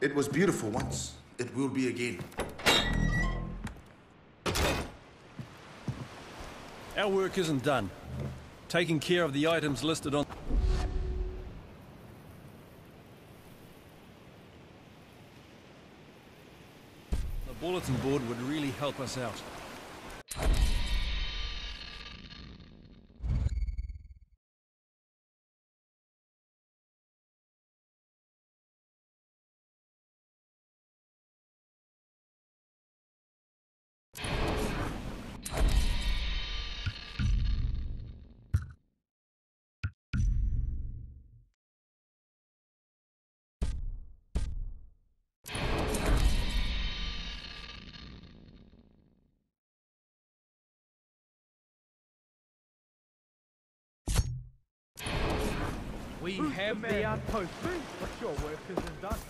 It was beautiful once. It will be again. Our work isn't done. Taking care of the items listed on... The bulletin board would really help us out. Have the outpost, but your work isn't done.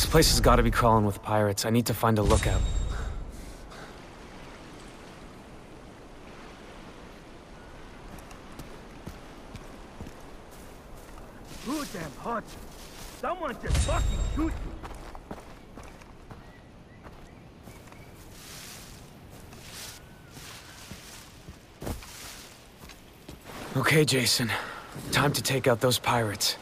This place has got to be crawling with pirates. I need to find a lookout. Too damn hot. Someone just fucking shoot me. Okay, Jason. Time to take out those pirates.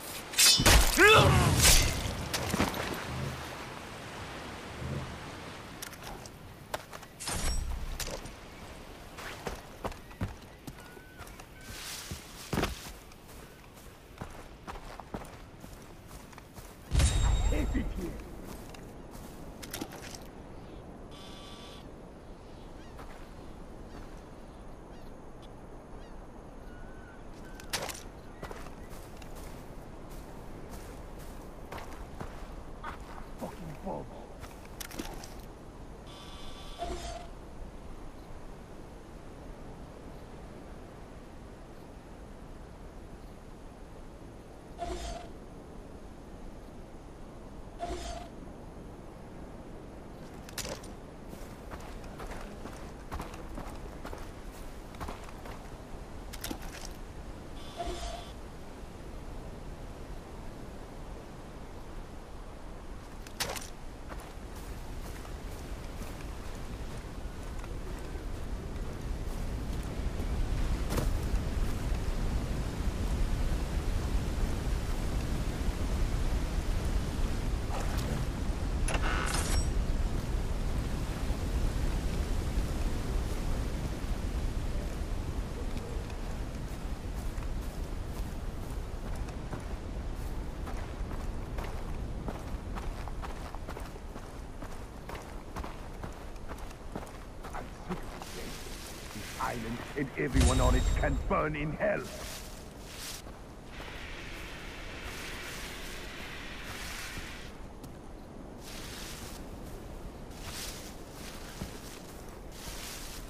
And everyone on it can burn in hell.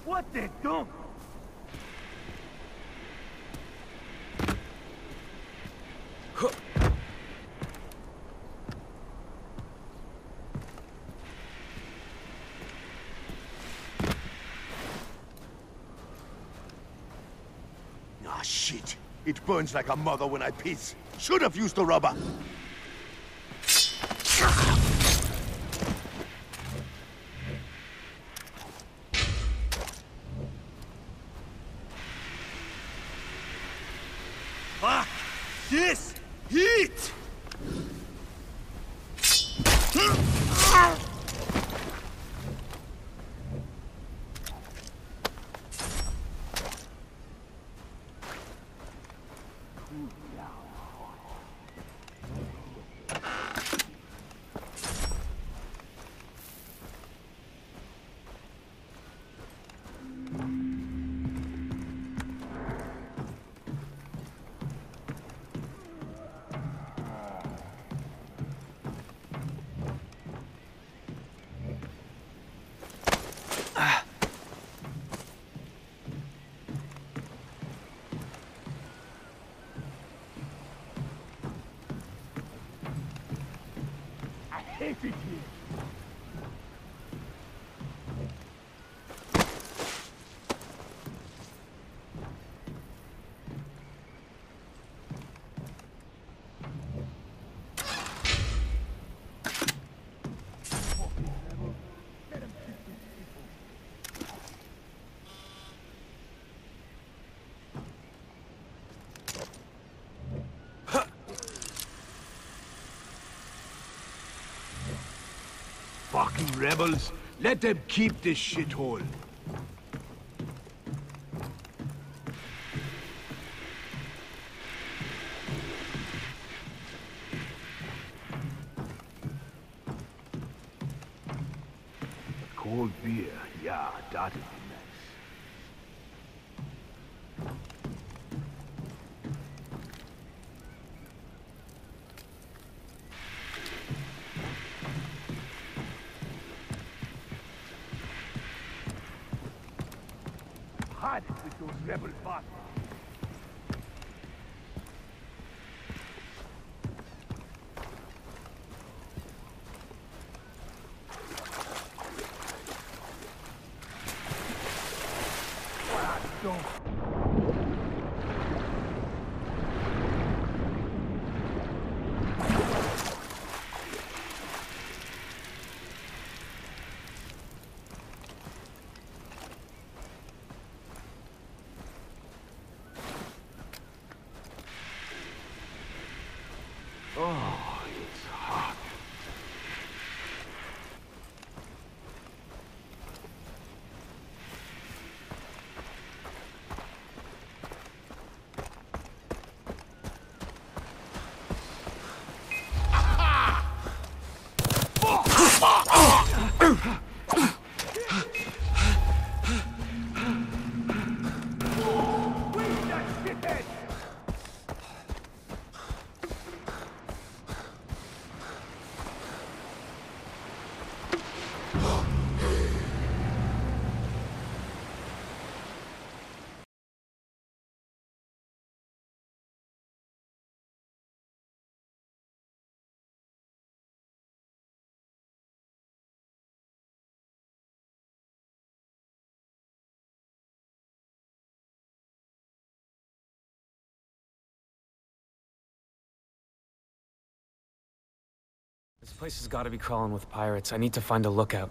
What they done? Ah, shit. It burns like a mother when I piss. Should have used the rubber. Rebels. Let them keep this shithole. Cold beer, yeah, that'd be nice. This place has got to be crawling with pirates. I need to find a lookout.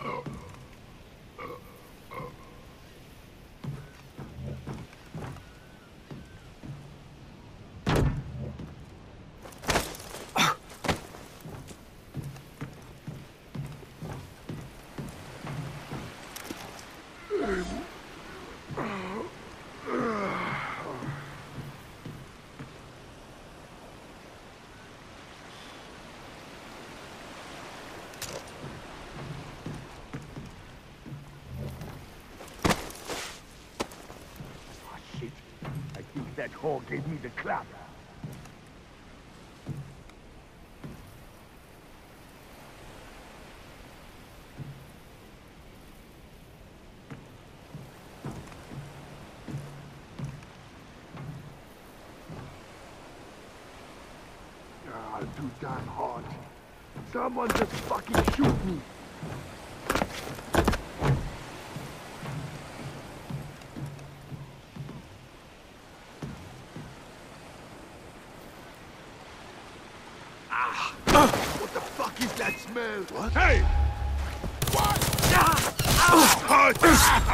Oh, shit. I think that whore gave me the clap. Ah, too damn hot. Someone just fucking shoot me. Ah, what the fuck is that smell? What? Hey! What? Hurt!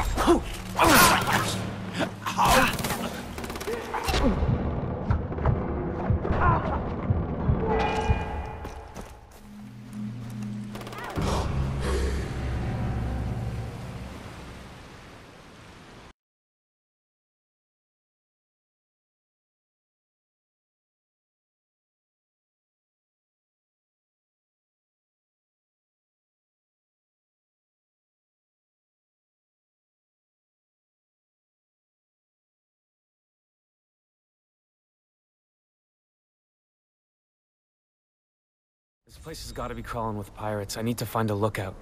This place has got to be crawling with pirates. I need to find a lookout.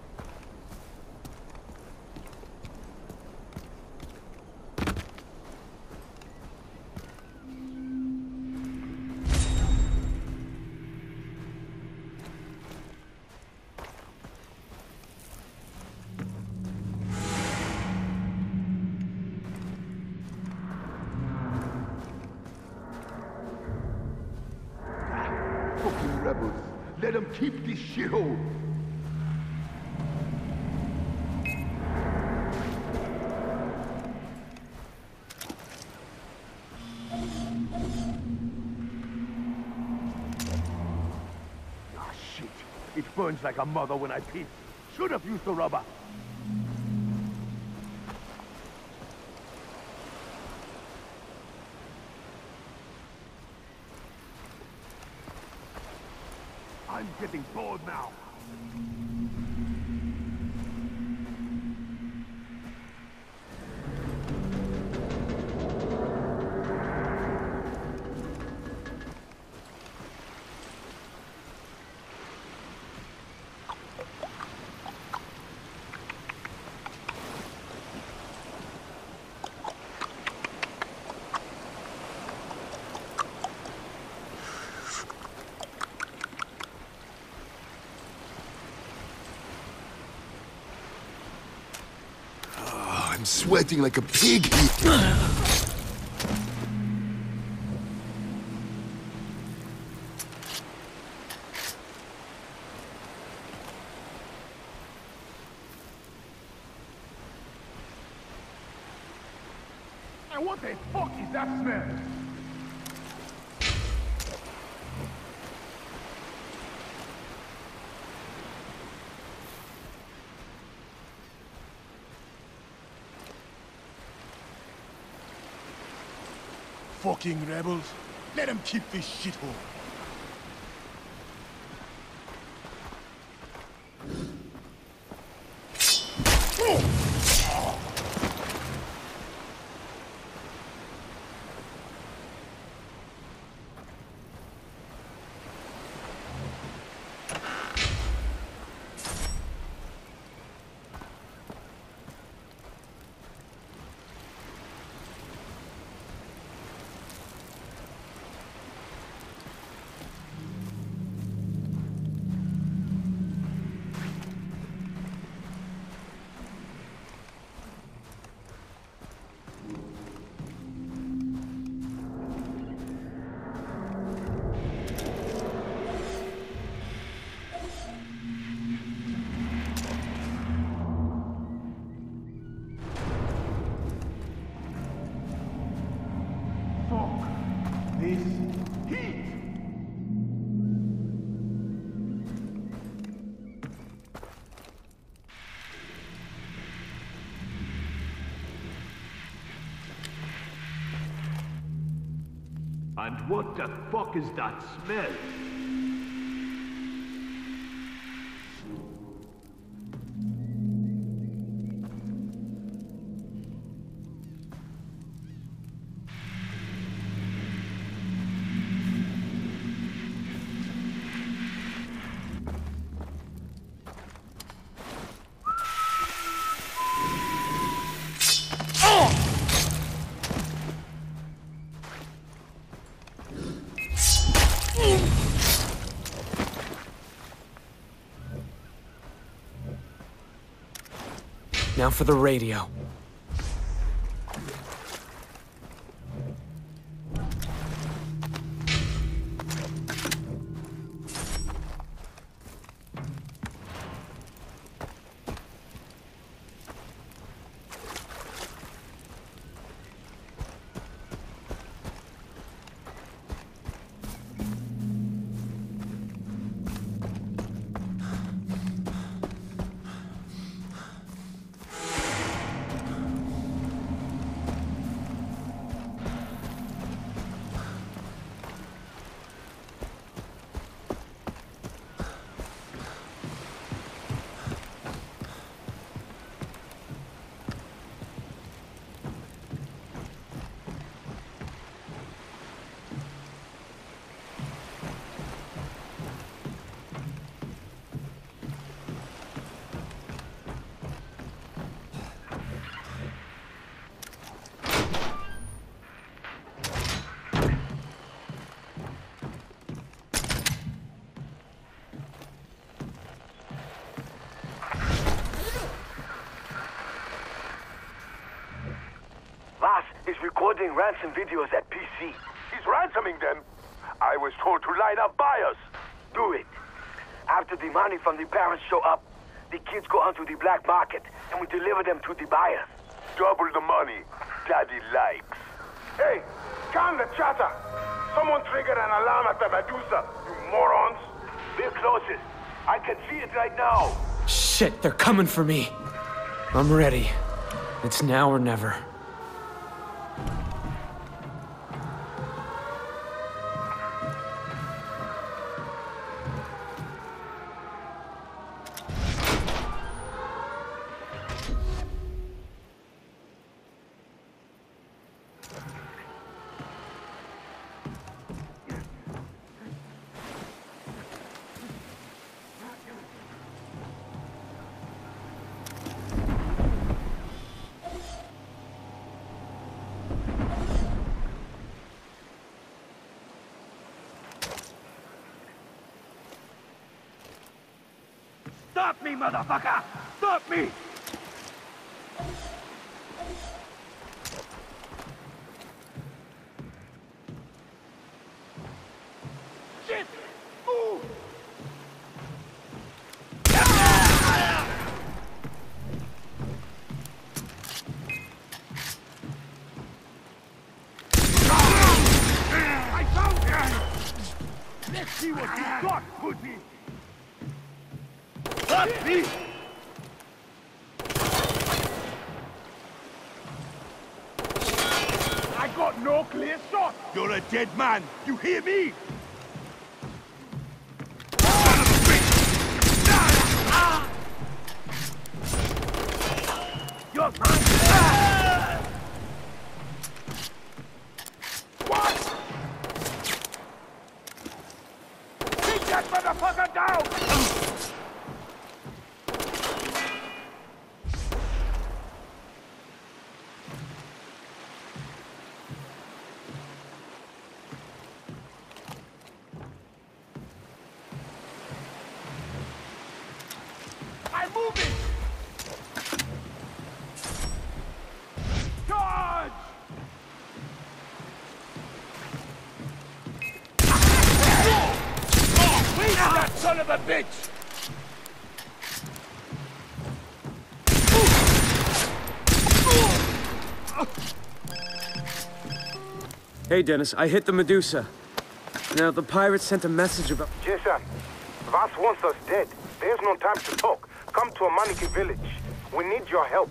Burns like a mother when I piss. Should have used the rubber. I'm sweating like a pig here. And what the fuck is that smell? Fucking rebels. Let them keep this shithole. And what the fuck is that smell? For the radio. Recording ransom videos at PC. He's ransoming them. I was told to line up buyers. Do it. After the money from the parents show up, the kids go onto the black market and we deliver them to the buyers. Double the money. Daddy likes. Hey, calm the chatter! Someone triggered an alarm at the Medusa, you morons! We're closest. I can see it right now. Shit, they're coming for me. I'm ready. It's now or never. Motherfucker! Stop me! Me! I got no clear shot! You're a dead man. You hear me? You're mine! What? Take that motherfucker down! I'm moving! Charge! Wait that son of a bitch! Hey, Dennis, I hit the Medusa. Now, the pirates sent a message about... Jason, Vaas wants us dead. There's no time to talk. Come to a Amanaki village. We need your help.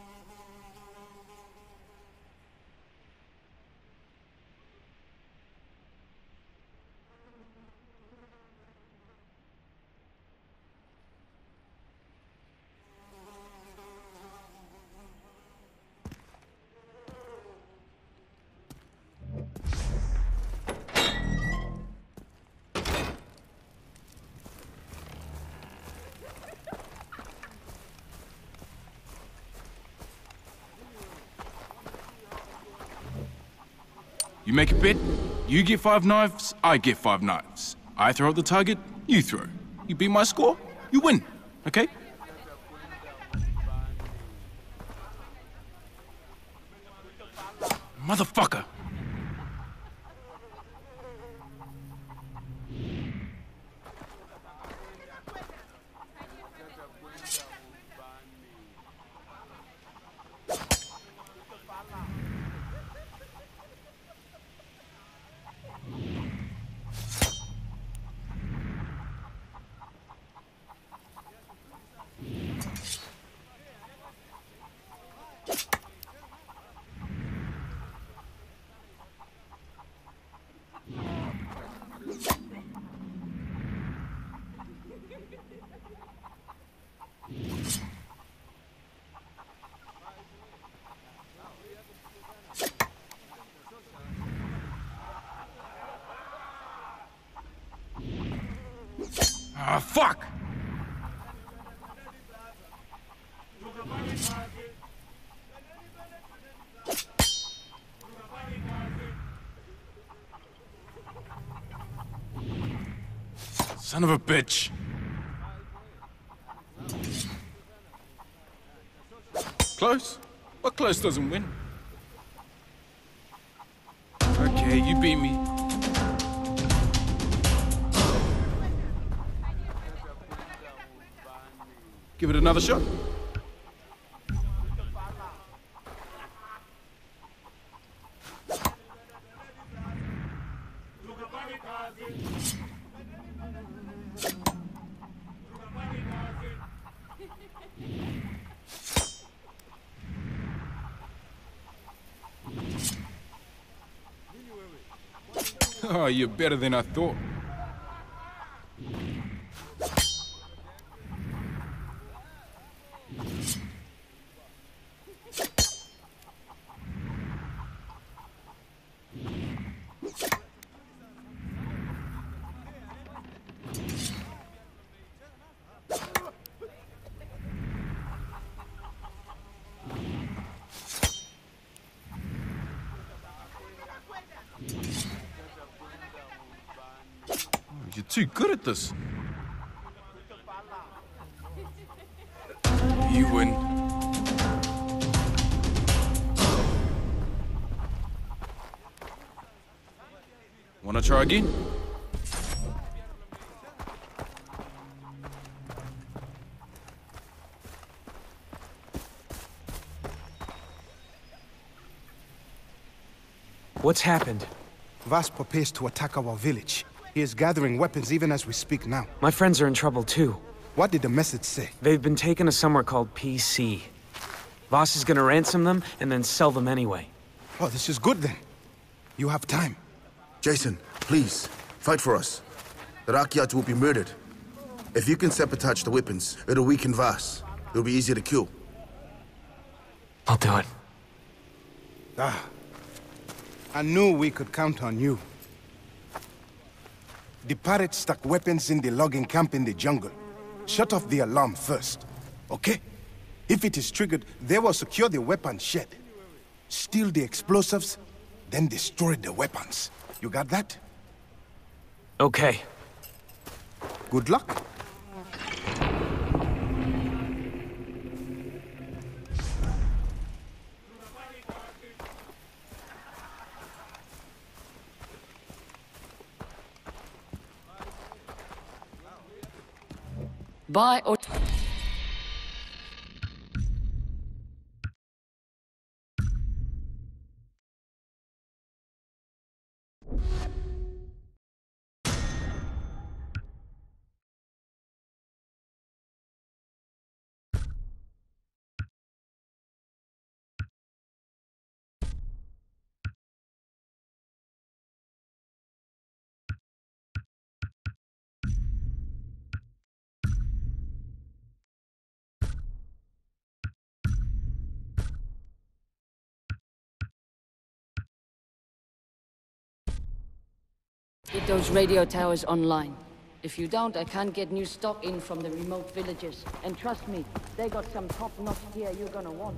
You make a bet, you get five knives, I get five knives. I throw at the target, you throw. You beat my score, you win. Okay? Motherfucker! Ah, fuck! Son of a bitch. Close? What close doesn't win? Another shot. Oh, you're better than I thought. You're too good at this. You win. Wanna try again? What's happened? Vaas prepares to attack our village. He is gathering weapons even as we speak now. My friends are in trouble too. What did the message say? They've been taken to somewhere called PC. Vaas is gonna ransom them and then sell them anyway. Oh, this is good then. You have time. Jason, please, fight for us. The Rakyat will be murdered. If you can sabotage the weapons, it'll weaken Vaas. It'll be easier to kill. I'll do it. Ah. I knew we could count on you. The pirates stuck weapons in the logging camp in the jungle. Shut off the alarm first, okay? If it is triggered, they will secure the weapon shed. Steal the explosives, then destroy the weapons. You got that? Okay. Good luck. Buy or... Get those radio towers online. If you don't, I can't get new stock in from the remote villages. And trust me, they got some top-notch gear you're gonna want.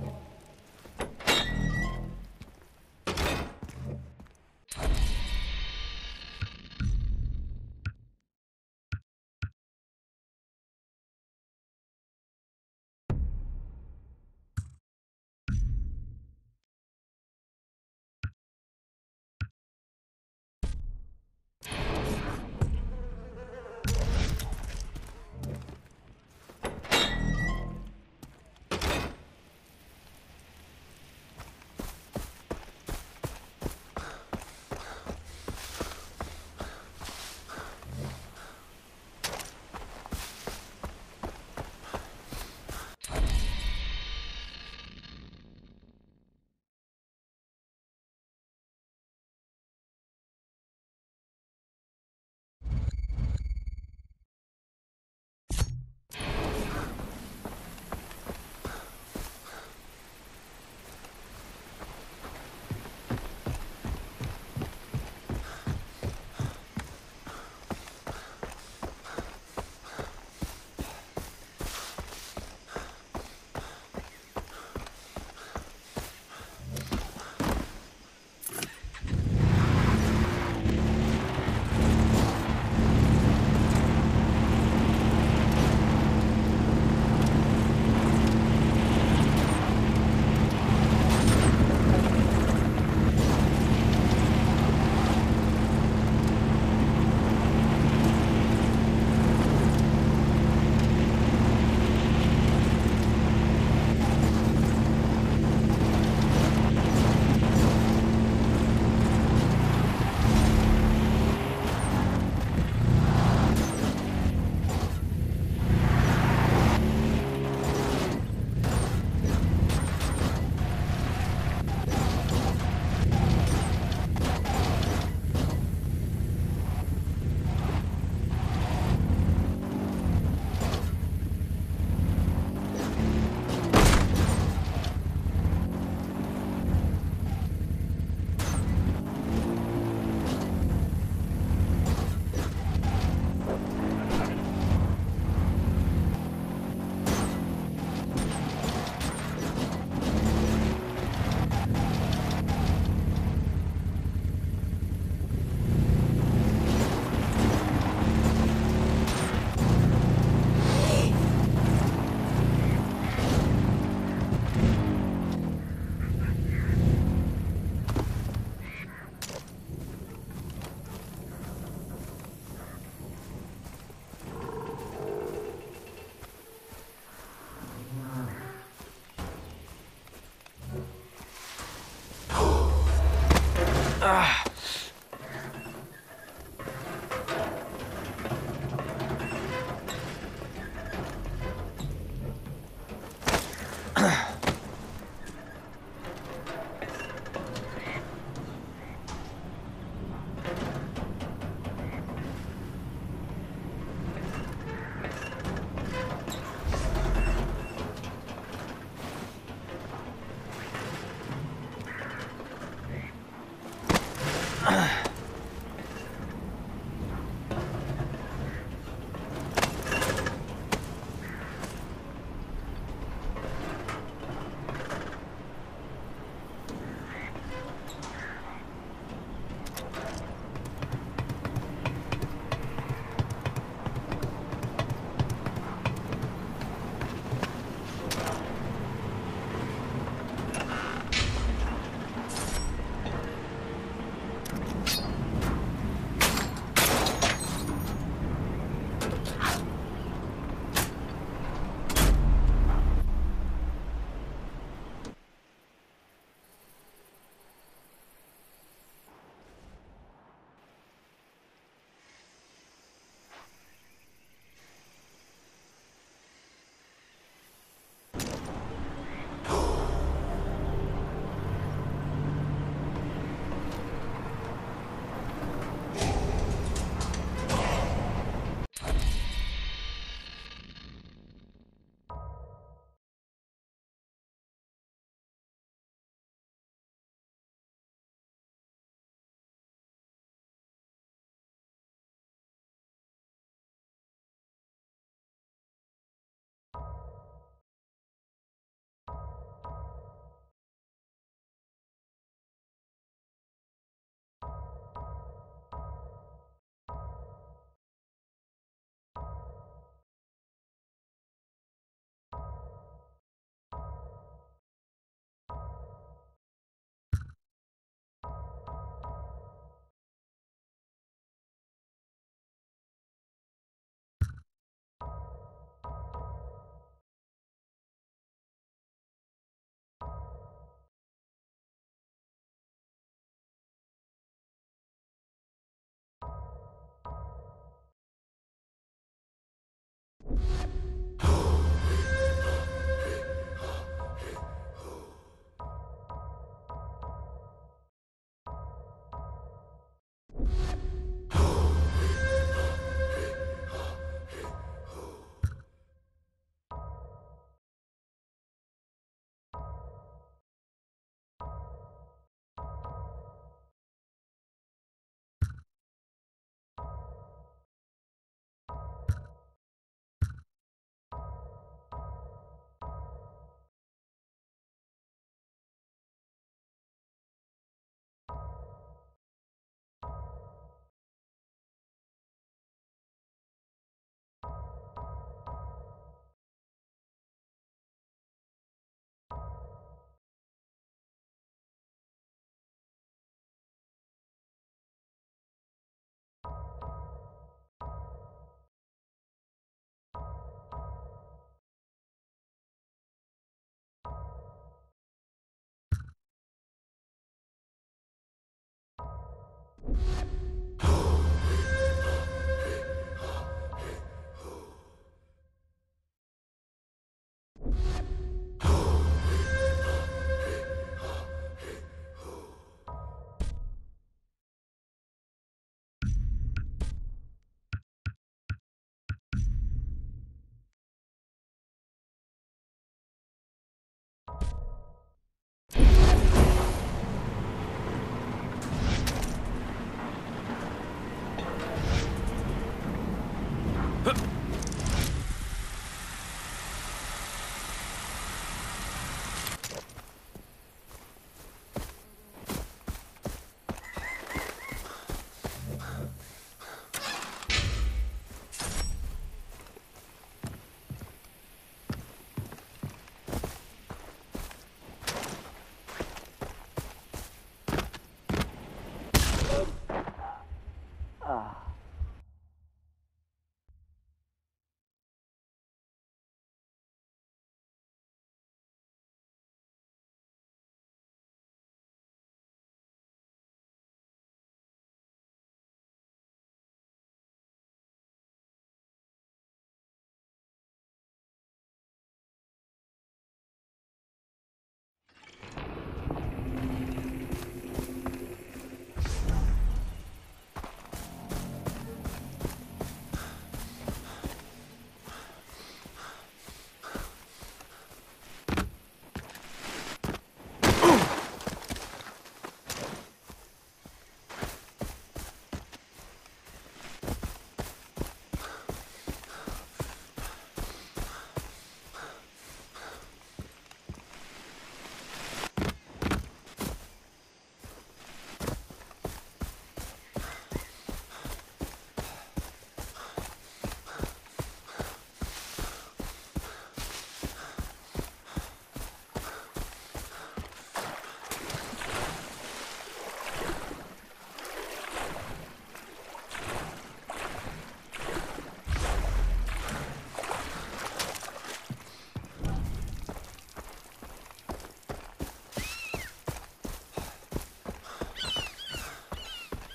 you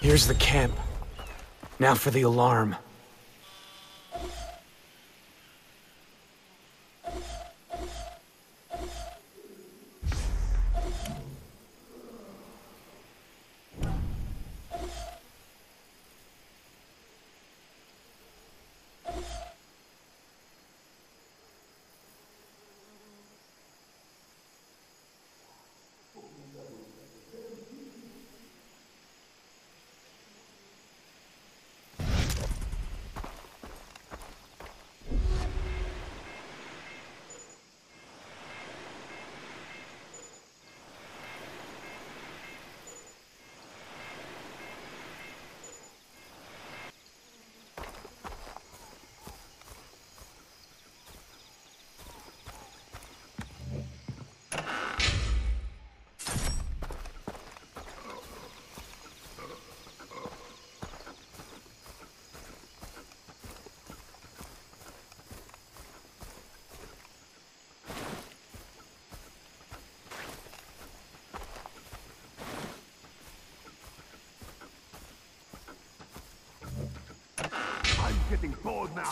Here's the camp. Now for the alarm. Getting bored now.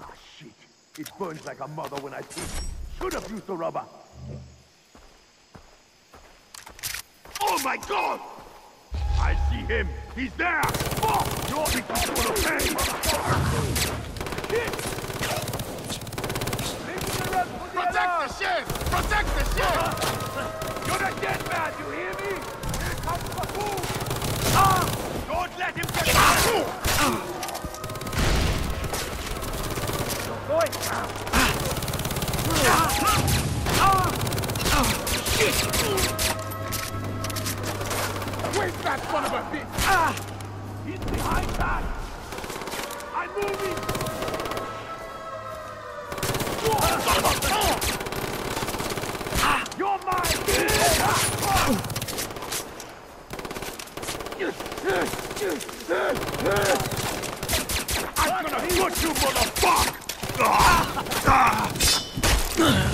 Ah, shit. It burns like a mother when I piss. Should have used the rubber. Oh my god! I see him! He's there! Fuck! You're the full of pain! Protect the ship! Protect the ship! You're the dead man, you hear me? Here comes Baku! Ah! Don't let him get Where's that son of a bitch? Ah! He's behind that! I'm moving! I'm gonna put you, motherfucker! Ah! Ah!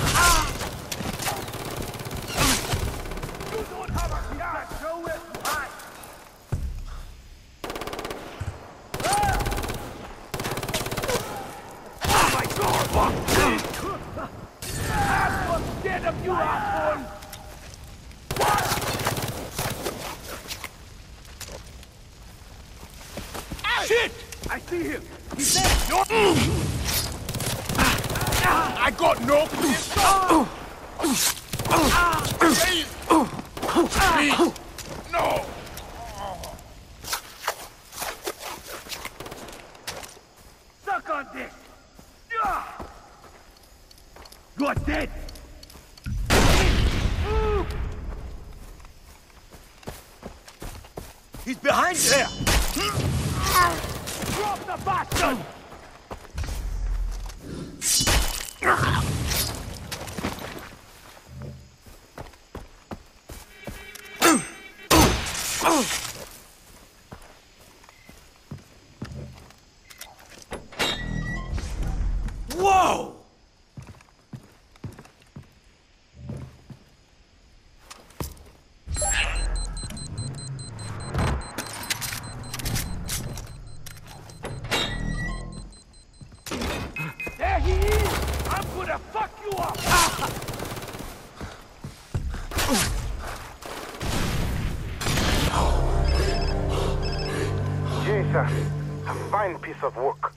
Of work.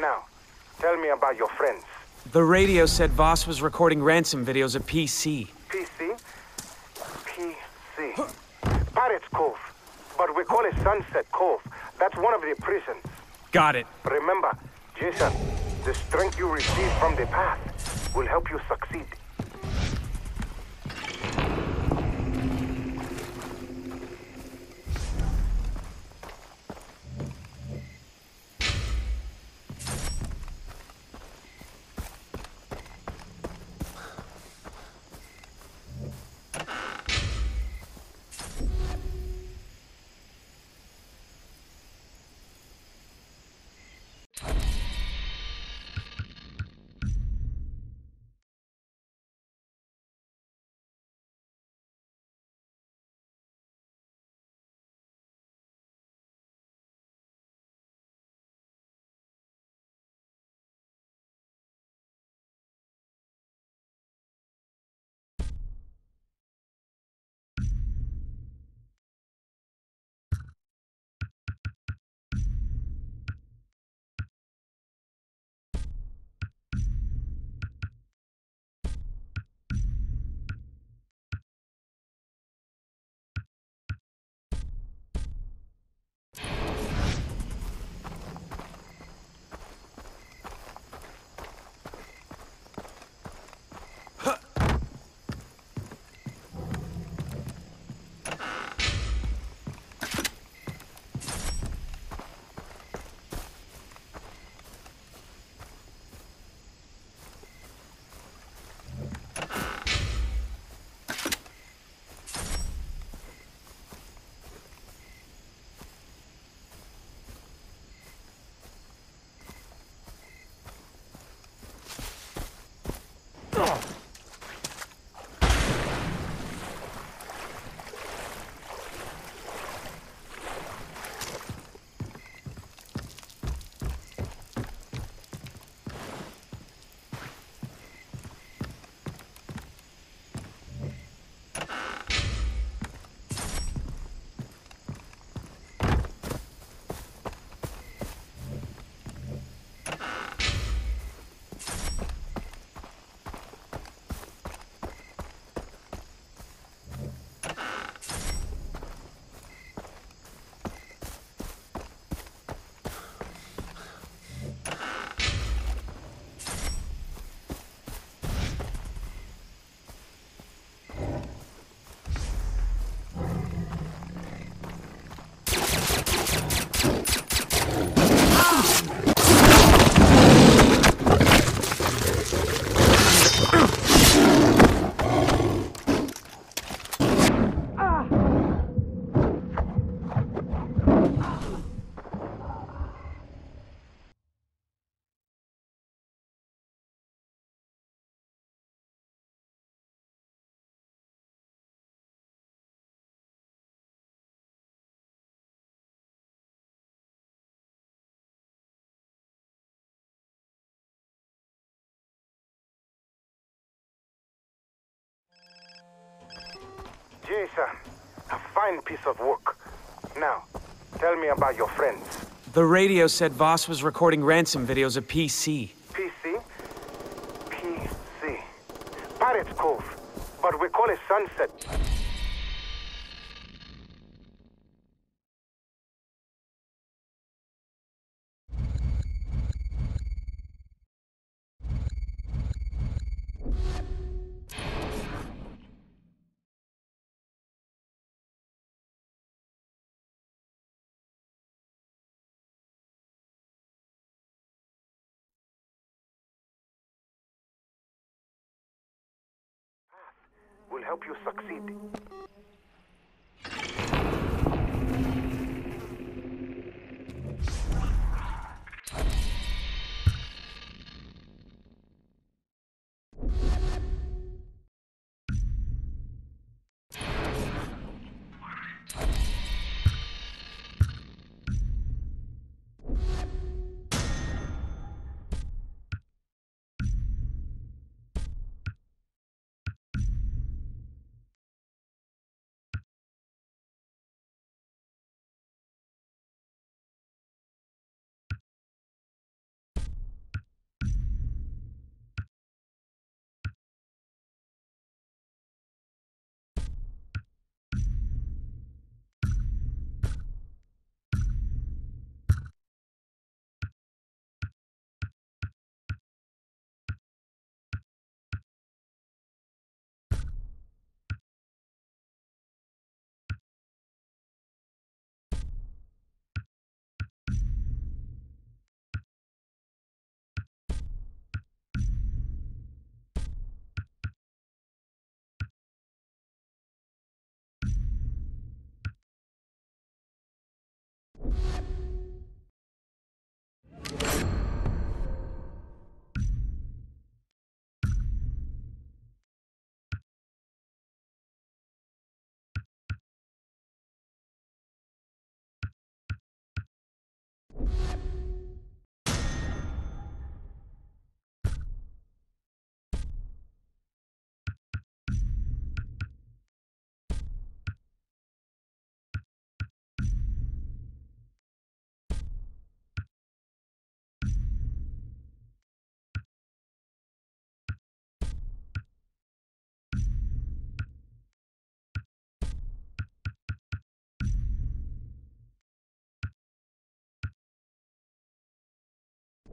Now, tell me about your friends. The radio said Vaas was recording ransom videos at PC. PC? PC. Pirates Cove. But we call it Sunset Cove. That's one of the prisons. Got it. Remember, Jason, the strength you receive from the path will help you succeed. Sir. A fine piece of work. Now, tell me about your friends. The radio said Vaas was recording ransom videos of PC. PC? PC. Pirates Cove. But we call it Sunset. Will help you succeed.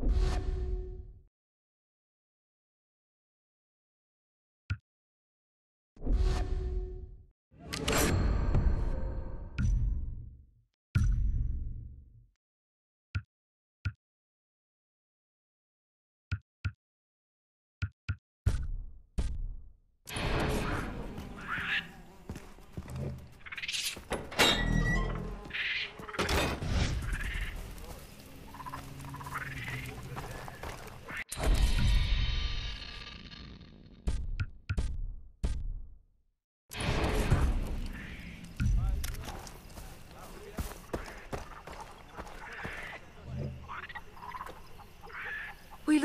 We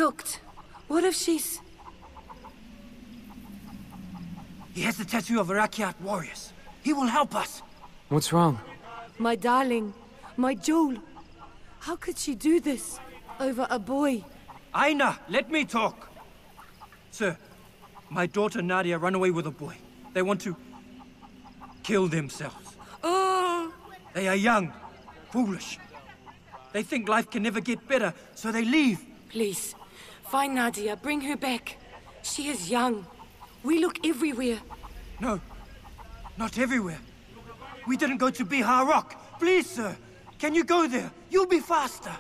looked. What if she's... He has the tattoo of a Rakyat warriors. He will help us. What's wrong? My darling. My Joel. How could she do this? Over a boy? Aina, let me talk. Sir, my daughter Nadia ran away with a boy. They want to... kill themselves. Oh! They are young, foolish. They think life can never get better, so they leave. Please, find Nadia, bring her back. She is young. We look everywhere. No, not everywhere. We didn't go to Bihar Rock. Please, sir, can you go there? You'll be faster.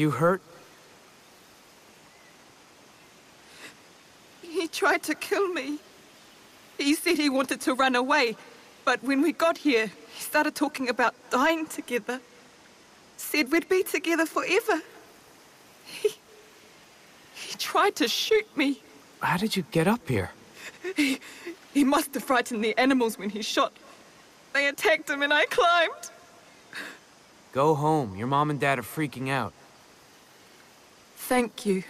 You hurt? He tried to kill me. He said he wanted to run away, but when we got here, he started talking about dying together. Said we'd be together forever. He. He tried to shoot me. How did you get up here? He. He must have frightened the animals when he shot. They attacked him and I climbed. Go home. Your mom and dad are freaking out. Thank you.